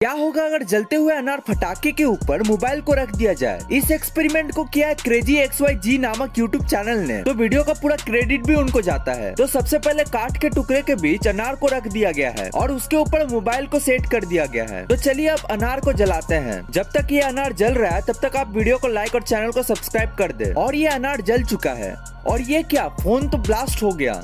क्या होगा अगर जलते हुए अनार फटाके के ऊपर मोबाइल को रख दिया जाए? इस एक्सपेरिमेंट को किया है क्रेजी एक्स वाई जी नामक यूट्यूब चैनल ने। तो वीडियो का पूरा क्रेडिट भी उनको जाता है। तो सबसे पहले काट के टुकड़े के बीच अनार को रख दिया गया है और उसके ऊपर मोबाइल को सेट कर दिया गया है। तो चलिए अब अनार को जलाते हैं। जब तक ये अनार जल रहा है, तब तक आप वीडियो को लाइक और चैनल को सब्सक्राइब कर दे। और ये अनार जल चुका है। और ये क्या? फ़ोन तो ब्लास्ट हो गया।